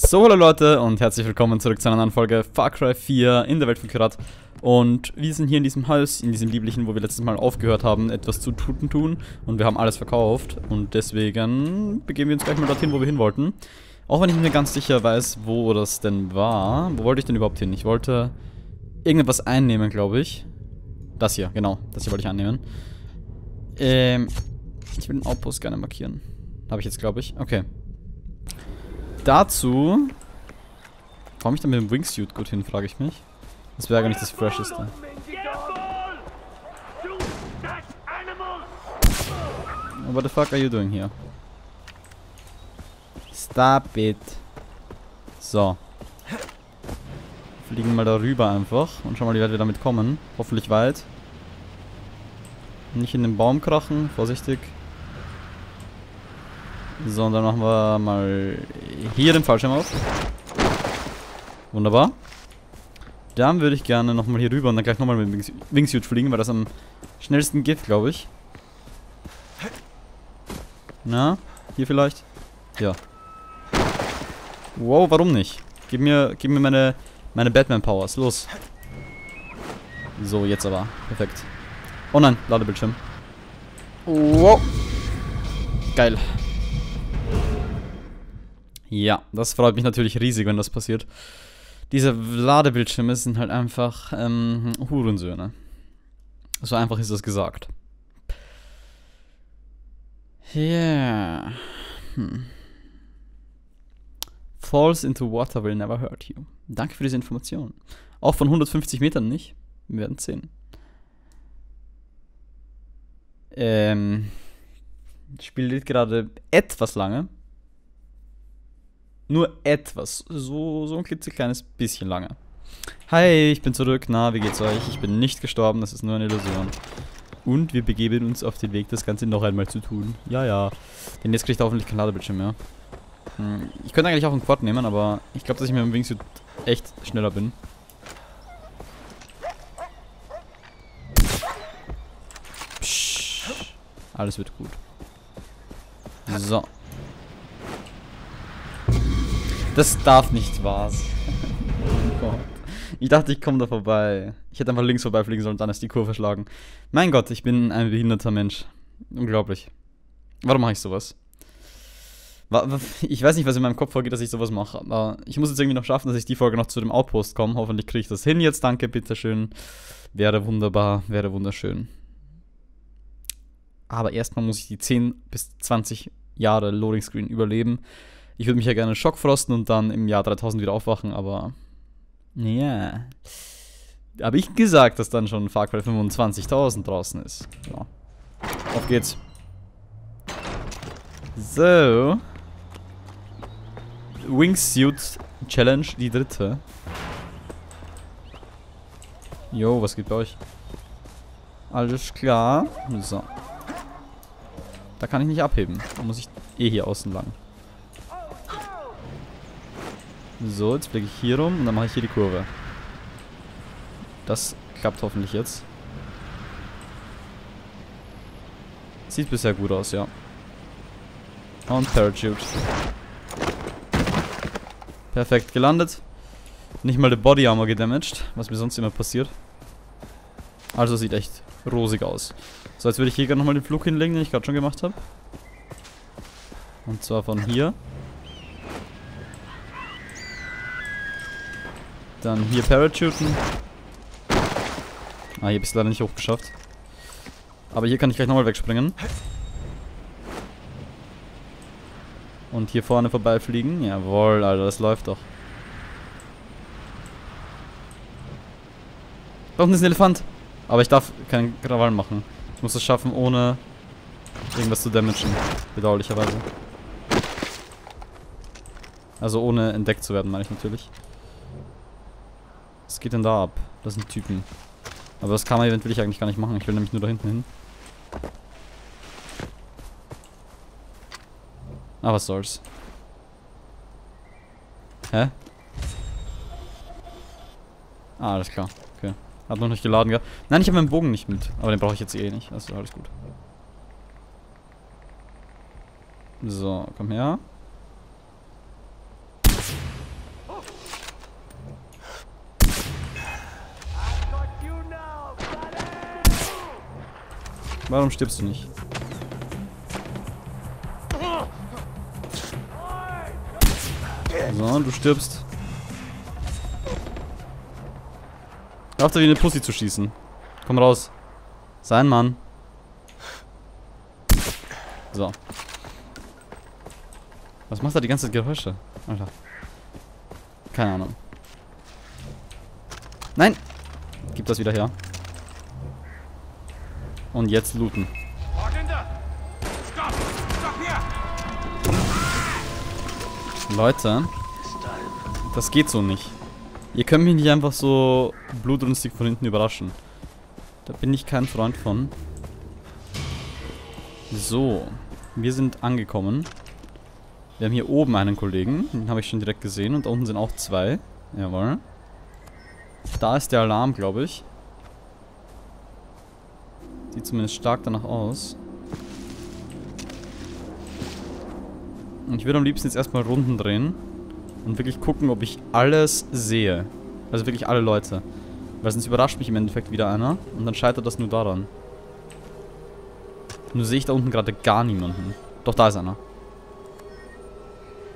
So, hallo Leute und herzlich willkommen zurück zu einer neuen Folge Far Cry 4 in der Welt von Kyrat. Und wir sind hier in diesem Haus, in diesem lieblichen, wo wir letztes Mal aufgehört haben, etwas zu tun tun. Und wir haben alles verkauft. Und deswegen begeben wir uns gleich mal dorthin, wo wir hin wollten. Auch wenn ich mehr ganz sicher weiß, wo das denn war. Wo wollte ich denn überhaupt hin? Ich wollte irgendetwas einnehmen, glaube ich. Das hier, genau. Das hier wollte ich annehmen. Ähm, ich will den Outpost gerne markieren. Habe ich jetzt, glaube ich. Okay dazu komme ich dann mit dem Wingsuit gut hin, frage ich mich. Das wäre gar nicht das Fresheste. What the fuck are you doing here? Stop it. So. Fliegen mal darüber einfach und schauen mal, wie weit wir damit kommen. Hoffentlich weit. Nicht in den Baum krachen, vorsichtig. So, und dann machen wir mal hier den Fallschirm auf. Wunderbar. Dann würde ich gerne nochmal hier rüber und dann gleich nochmal mit dem Wingsuit fliegen, weil das am schnellsten geht, glaube ich. Na, hier vielleicht? Ja. Wow, warum nicht? Gib mir, gib mir meine, meine Batman-Powers. Los. So, jetzt aber. Perfekt. Oh nein, Ladebildschirm. Wow. Geil. Ja, das freut mich natürlich riesig, wenn das passiert. Diese Ladebildschirme sind halt einfach ähm, Hurensöhne. So einfach ist das gesagt. Yeah. Hm. Falls into water will never hurt you. Danke für diese Information. Auch von 150 Metern nicht. Wir werden sehen. Ähm. Das Spiel geht gerade etwas lange. Nur etwas. So, so ein klitzekleines bisschen lange. Hi, ich bin zurück. Na, wie geht's euch? Ich bin nicht gestorben, das ist nur eine Illusion. Und wir begeben uns auf den Weg, das Ganze noch einmal zu tun. Ja, ja. Denn jetzt kriegt er hoffentlich kein Ladebildschirm mehr. Hm, ich könnte eigentlich auch einen Quad nehmen, aber ich glaube, dass ich mit dem Wingsuit echt schneller bin. Psch. Alles wird gut. So. Das darf nicht wahr sein. oh Gott. Ich dachte, ich komme da vorbei. Ich hätte einfach links vorbeifliegen sollen und dann ist die Kurve schlagen. Mein Gott, ich bin ein behinderter Mensch. Unglaublich. Warum mache ich sowas? Ich weiß nicht, was in meinem Kopf vorgeht, dass ich sowas mache, aber ich muss jetzt irgendwie noch schaffen, dass ich die Folge noch zu dem Outpost komme. Hoffentlich kriege ich das hin jetzt. Danke, bitteschön. Wäre wunderbar, wäre wunderschön. Aber erstmal muss ich die 10 bis 20 Jahre Loading Screen überleben. Ich würde mich ja gerne schockfrosten und dann im Jahr 3000 wieder aufwachen, aber. Ja. Habe ich gesagt, dass dann schon Far Cry 25.000 draußen ist. So. Auf geht's. So. Wingsuit Challenge, die dritte. Jo, was geht bei euch? Alles klar. So. Da kann ich nicht abheben. Da muss ich eh hier außen lang. So, jetzt fliege ich hier rum und dann mache ich hier die Kurve. Das klappt hoffentlich jetzt. Sieht bisher gut aus, ja. Und Parachute. Perfekt gelandet. Nicht mal der Body Armor gedamaged, was mir sonst immer passiert. Also sieht echt rosig aus. So, jetzt würde ich hier gerne nochmal den Flug hinlegen, den ich gerade schon gemacht habe. Und zwar von hier. Dann hier Parachuten. Ah, hier ich es leider nicht hochgeschafft. Aber hier kann ich gleich nochmal wegspringen. Und hier vorne vorbeifliegen. Jawohl, Alter, das läuft doch. Da unten ist ein Elefant. Aber ich darf keinen Krawall machen. Ich muss es schaffen, ohne irgendwas zu damagen. Bedauerlicherweise. Also ohne entdeckt zu werden, meine ich natürlich. Was geht denn da ab? Das sind Typen. Aber das Karma-Event will ich eigentlich gar nicht machen. Ich will nämlich nur da hinten hin. Ah, was soll's. Hä? Ah, alles klar. Okay. Hat noch nicht geladen gehabt. Nein, ich habe meinen Bogen nicht mit. Aber den brauche ich jetzt eh nicht. Also alles gut. So, komm her. Warum stirbst du nicht? So, du stirbst. Hör auf da wie eine Pussy zu schießen. Komm raus. Sein Mann. So. Was macht da die ganze Geräusche? Alter. Keine Ahnung. Nein! Gib das wieder her. Und jetzt looten. Leute, das geht so nicht. Ihr könnt mich nicht einfach so blutrünstig von hinten überraschen. Da bin ich kein Freund von. So, wir sind angekommen. Wir haben hier oben einen Kollegen, den habe ich schon direkt gesehen. Und da unten sind auch zwei. Jawohl. Da ist der Alarm, glaube ich. Sieht zumindest stark danach aus. Und ich würde am liebsten jetzt erstmal Runden drehen. Und wirklich gucken, ob ich alles sehe. Also wirklich alle Leute. Weil sonst überrascht mich im Endeffekt wieder einer. Und dann scheitert das nur daran. Nur sehe ich da unten gerade gar niemanden. Doch, da ist einer.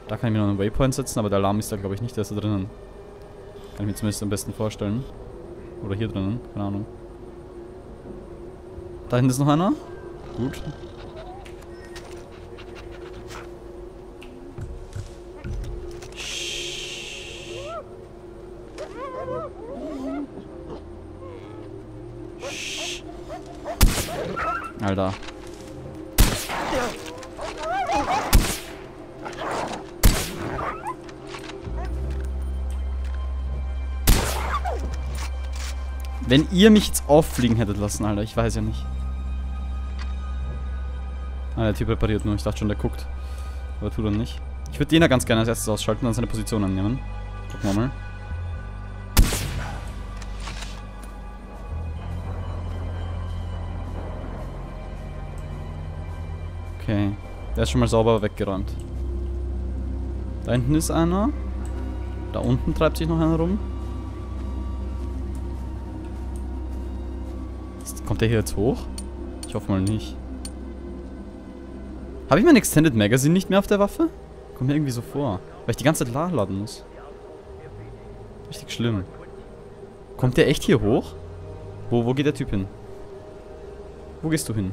Da kann ich mir noch einen Waypoint setzen, aber der Alarm ist da glaube ich nicht, der ist da drinnen. Kann ich mir zumindest am besten vorstellen. Oder hier drinnen, keine Ahnung. Da hinten ist noch einer. Gut. Alter. Wenn ihr mich jetzt auffliegen hättet lassen, Alter, ich weiß ja nicht. Ah, der Typ repariert nur. Ich dachte schon, der guckt. Aber tut er nicht. Ich würde den ja ganz gerne als erstes ausschalten und dann seine Position annehmen. Gucken wir mal. Okay. Der ist schon mal sauber weggeräumt. Da hinten ist einer. Da unten treibt sich noch einer rum. Kommt der hier jetzt hoch? Ich hoffe mal nicht. Habe ich mein Extended Magazine nicht mehr auf der Waffe? Kommt mir irgendwie so vor. Weil ich die ganze Zeit nachladen muss. Richtig schlimm. Kommt der echt hier hoch? Wo, wo geht der Typ hin? Wo gehst du hin?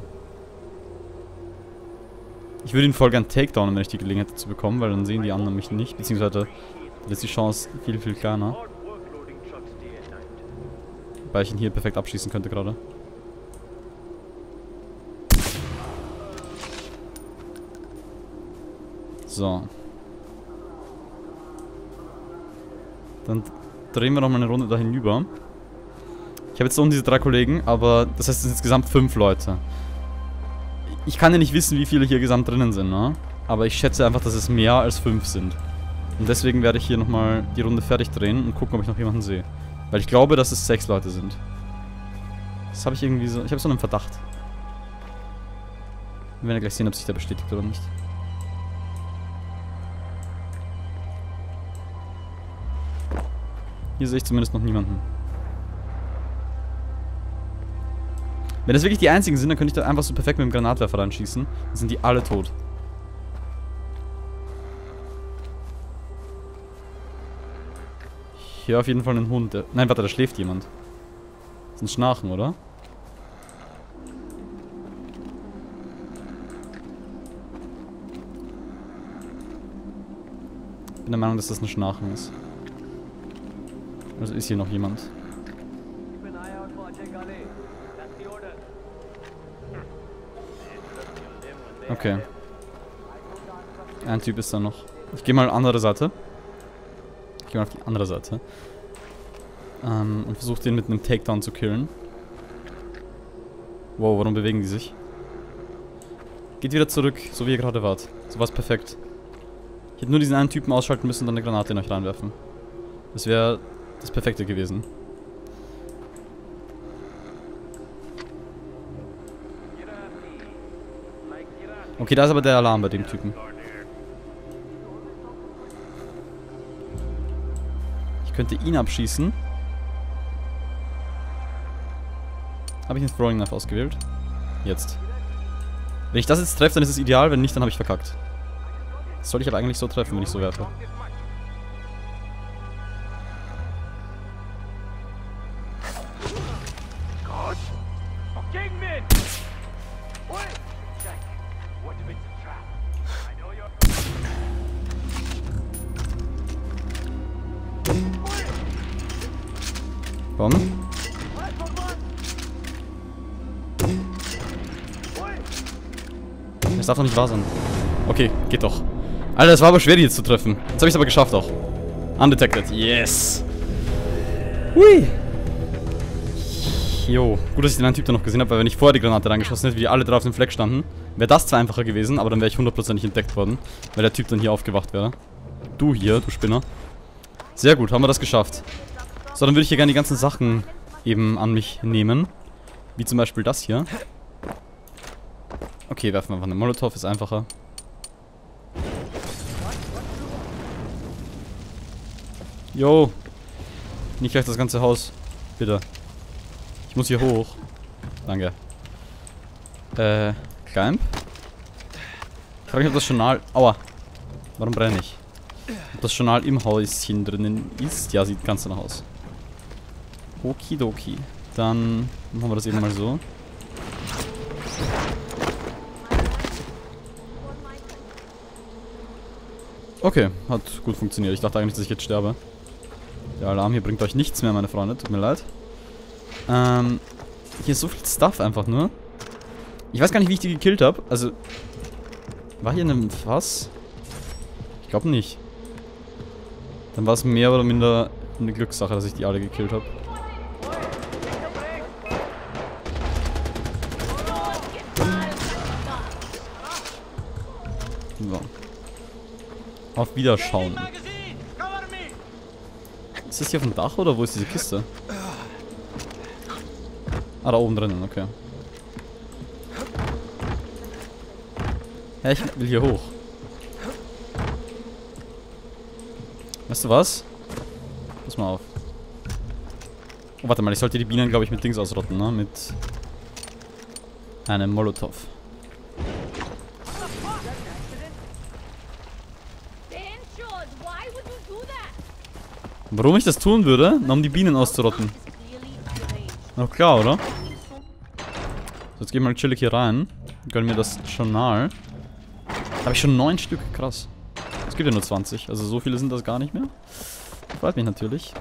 Ich würde ihn voll gern takedownen, wenn ich die Gelegenheit dazu bekomme, weil dann sehen die anderen mich nicht. Beziehungsweise dann ist die Chance viel, viel kleiner. Weil ich ihn hier perfekt abschießen könnte gerade. So. Dann drehen wir noch mal eine Runde da hinüber. Ich habe jetzt unten diese drei Kollegen, aber das heißt, es sind insgesamt fünf Leute. Ich kann ja nicht wissen, wie viele hier gesamt drinnen sind, ne? Aber ich schätze einfach, dass es mehr als fünf sind. Und deswegen werde ich hier nochmal die Runde fertig drehen und gucken, ob ich noch jemanden sehe. Weil ich glaube, dass es sechs Leute sind. Das habe ich irgendwie so... Ich habe so einen Verdacht. Wir werden ja gleich sehen, ob sich der bestätigt oder nicht. Hier sehe ich zumindest noch niemanden. Wenn das wirklich die einzigen sind, dann könnte ich da einfach so perfekt mit dem Granatwerfer reinschießen. Dann sind die alle tot. Höre auf jeden Fall einen Hund. Nein, warte, da schläft jemand. Das ist ein Schnarchen, oder? Ich bin der Meinung, dass das ein Schnarchen ist. Also ist hier noch jemand. Okay. Ein Typ ist da noch. Ich gehe mal andere Seite. Ich gehe mal auf die andere Seite. Ähm, und versuche den mit einem Takedown zu killen. Wow, warum bewegen die sich? Geht wieder zurück, so wie ihr gerade wart. So war's perfekt. Ich hätte nur diesen einen Typen ausschalten müssen und dann eine Granate in euch reinwerfen. Das wäre das Perfekte gewesen. Okay, da ist aber der Alarm bei dem Typen. Ich könnte ihn abschießen. Habe ich einen Throwing Knife ausgewählt? Jetzt. Wenn ich das jetzt treffe, dann ist es ideal. Wenn nicht, dann habe ich verkackt. Das soll ich aber eigentlich so treffen, wenn ich so werfe. Darf doch nicht wahr sein. Okay, geht doch. Alter, es war aber schwer, die jetzt zu treffen. Jetzt habe ich es aber geschafft auch. Undetected. Yes. Hui. Jo. Gut, dass ich den einen Typ da noch gesehen habe, weil wenn ich vorher die Granate reingeschossen hätte, wie die alle drei auf dem Fleck standen, wäre das zwar einfacher gewesen, aber dann wäre ich hundertprozentig entdeckt worden, weil der Typ dann hier aufgewacht wäre. Du hier, du Spinner. Sehr gut, haben wir das geschafft. So, dann würde ich hier gerne die ganzen Sachen eben an mich nehmen. Wie zum Beispiel das hier. Okay, werfen wir einfach eine Molotow, ist einfacher. Jo. Nicht gleich das ganze Haus. Bitte. Ich muss hier hoch. Danke. Äh, Climb? Ich frage mich, ob das Journal... Aua. Warum brenne ich? Ob das Journal im Häuschen drinnen ist? Ja, sieht ganz danach aus. Okidoki. Dann machen wir das eben mal so. Okay, hat gut funktioniert. Ich dachte eigentlich, dass ich jetzt sterbe. Der Alarm hier bringt euch nichts mehr, meine Freunde. Tut mir leid. Ähm, hier ist so viel Stuff einfach nur. Ich weiß gar nicht, wie ich die gekillt habe. Also, war hier ein Fass? Ich glaube nicht. Dann war es mehr oder minder eine Glückssache, dass ich die alle gekillt habe. Auf Wiederschauen. Ist das hier auf dem Dach oder wo ist diese Kiste? Ah, da oben drinnen, okay. Ja, ich will hier hoch. Weißt du was? Pass mal auf. Oh, warte mal, ich sollte die Bienen, glaube ich, mit Dings ausrotten, ne? Mit einem Molotow. Warum ich das tun würde? Na, um die Bienen auszurotten. Noch klar, oder? So, jetzt gehen wir mal chillig hier rein. Gönnen mir das Journal. Da habe ich schon neun Stück. Krass. Es gibt ja nur 20. Also so viele sind das gar nicht mehr. Freut mich natürlich.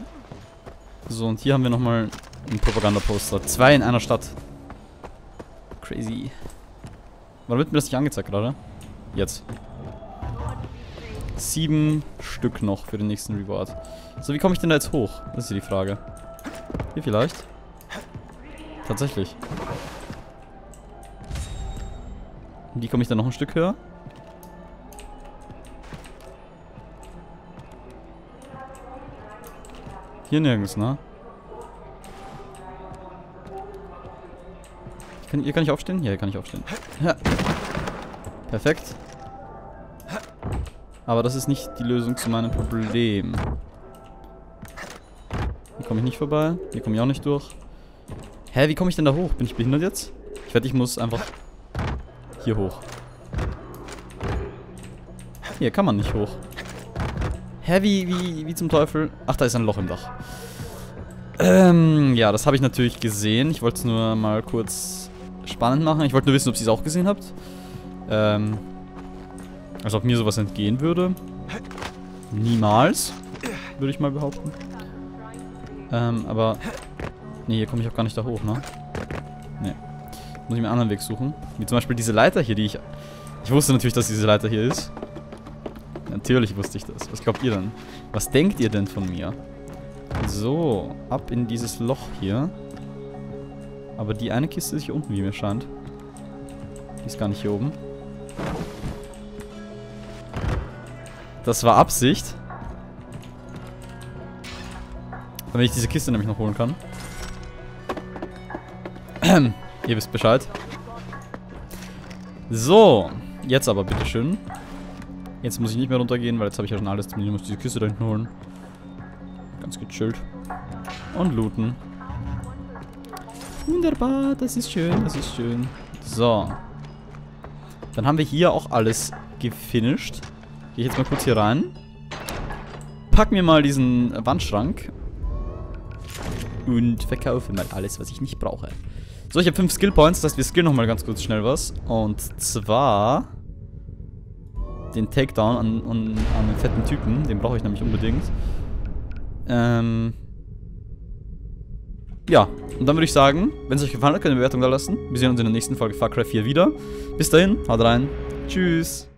So, und hier haben wir nochmal ein Propagandaposter. Zwei in einer Stadt. Crazy. Warum wird mir das nicht angezeigt gerade? Jetzt. Sieben Stück noch für den nächsten Reward. So, wie komme ich denn da jetzt hoch? Das ist hier die Frage. Hier vielleicht? Tatsächlich. Wie komme ich da noch ein Stück höher? Hier nirgends, ne? Kann, hier kann ich aufstehen? Hier kann ich aufstehen. Ja. Perfekt. Aber das ist nicht die Lösung zu meinem Problem. Hier komme ich nicht vorbei. Hier komme ich auch nicht durch. Hä, wie komme ich denn da hoch? Bin ich behindert jetzt? Ich wette, ich muss einfach hier hoch. Hier kann man nicht hoch. Hä, wie, wie, wie zum Teufel? Ach, da ist ein Loch im Dach. Ähm, ja, das habe ich natürlich gesehen. Ich wollte es nur mal kurz spannend machen. Ich wollte nur wissen, ob ihr es auch gesehen habt. Ähm, als ob mir sowas entgehen würde. Niemals, würde ich mal behaupten. Ähm, aber... Nee, hier komme ich auch gar nicht da hoch, ne? Nee. Muss ich mir einen anderen Weg suchen. Wie zum Beispiel diese Leiter hier, die ich... Ich wusste natürlich, dass diese Leiter hier ist. Natürlich wusste ich das. Was glaubt ihr denn? Was denkt ihr denn von mir? So, ab in dieses Loch hier. Aber die eine Kiste ist hier unten, wie mir scheint. Die ist gar nicht hier oben. Das war Absicht. Damit ich diese Kiste nämlich noch holen kann. Ihr wisst Bescheid. So, jetzt aber bitteschön. Jetzt muss ich nicht mehr runtergehen, weil jetzt habe ich ja schon alles. Ich muss diese Kiste da hinten holen. Ganz gechillt. Und looten. Wunderbar, das ist schön, das ist schön. So. Dann haben wir hier auch alles gefinisht. Gehe ich jetzt mal kurz hier rein. Pack mir mal diesen Wandschrank. Und verkaufe mal alles, was ich nicht brauche. So, ich habe 5 Skill Points, das heißt, wir skillen nochmal ganz kurz schnell was. Und zwar den Takedown an, an, an den fetten Typen. Den brauche ich nämlich unbedingt. Ähm. Ja, und dann würde ich sagen, wenn es euch gefallen hat, könnt ihr eine Bewertung da lassen. Wir sehen uns in der nächsten Folge Far Cry 4 wieder. Bis dahin, haut rein. Tschüss.